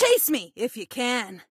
Chase me if you can.